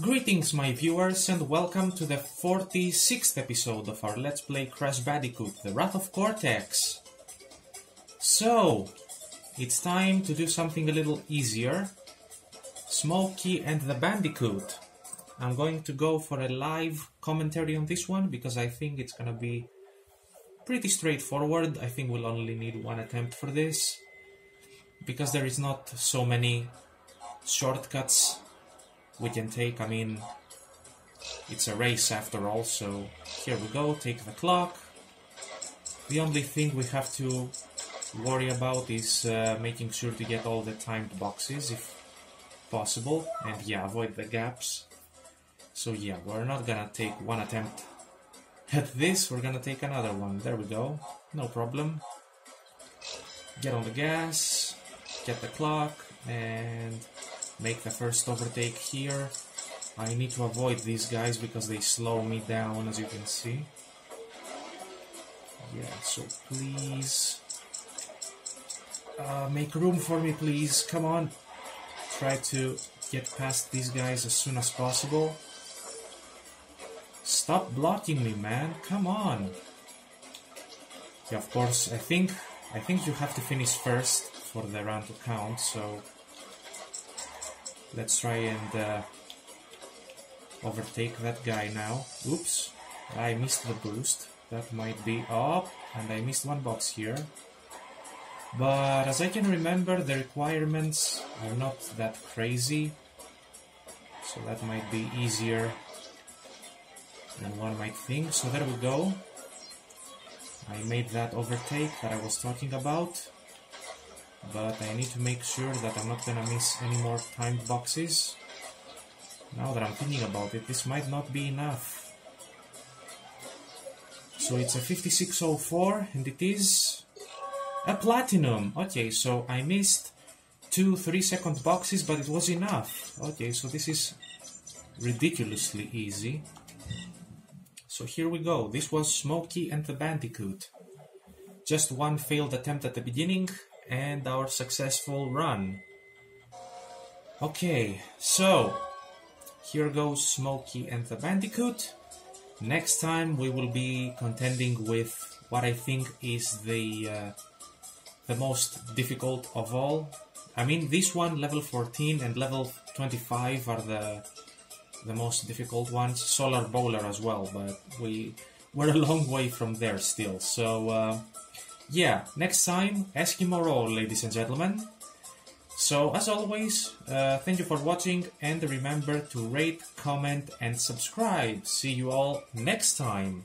Greetings, my viewers, and welcome to the 46th episode of our Let's Play Crash Bandicoot The Wrath of Cortex. So, it's time to do something a little easier Smokey and the Bandicoot. I'm going to go for a live commentary on this one because I think it's gonna be pretty straightforward. I think we'll only need one attempt for this because there is not so many shortcuts we can take. I mean, it's a race after all, so here we go, take the clock. The only thing we have to worry about is uh, making sure to get all the timed boxes if possible, and yeah, avoid the gaps. So yeah, we're not gonna take one attempt at this, we're gonna take another one. There we go, no problem. Get on the gas, get the clock, and make the first overtake here. I need to avoid these guys because they slow me down, as you can see. Yeah, so please... Uh, make room for me, please. Come on. Try to get past these guys as soon as possible. Stop blocking me, man. Come on. Yeah, of course, I think I think you have to finish first for the round to count, so let's try and uh, overtake that guy now. Oops, I missed the boost. That might be up, and I missed one box here. But as I can remember, the requirements are not that crazy, so that might be easier than one might think. So there we go. I made that overtake that I was talking about, but I need to make sure that I'm not gonna miss any more timed boxes. Now that I'm thinking about it, this might not be enough. So it's a 5604 and it is a platinum. Okay, so I missed two 3 second boxes, but it was enough. Okay, so this is ridiculously easy. So here we go. This was Smokey and the Bandicoot. Just one failed attempt at the beginning and our successful run. Okay, so here goes Smokey and the Bandicoot. Next time we will be contending with what I think is the uh, the most difficult of all. I mean, this one, level 14 and level 25 are the the most difficult ones. Solar Bowler as well, but we we're a long way from there still. So uh, yeah, next time Eskimo Roll, ladies and gentlemen. So as always, uh, thank you for watching and remember to rate, comment and subscribe. See you all next time.